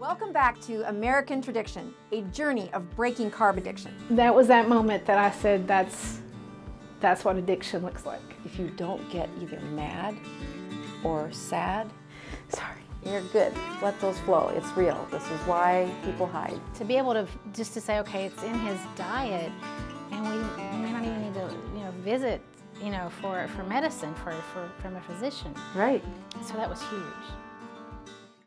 Welcome back to American Traddiction: a journey of breaking carb addiction. That was that moment that I said that's that's what addiction looks like. If you don't get either mad or sad, Sorry. you're good. Let those flow. It's real. This is why people hide. To be able to just to say, okay, it's in his diet, and we may not even need to, you know, visit, you know, for for medicine for, for from a physician. Right. So that was huge.